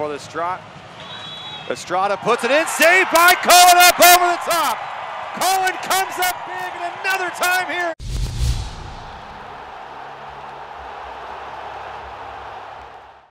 For the Estrada. Estrada puts it in, saved by Cohen up over the top. Cohen comes up big and another time here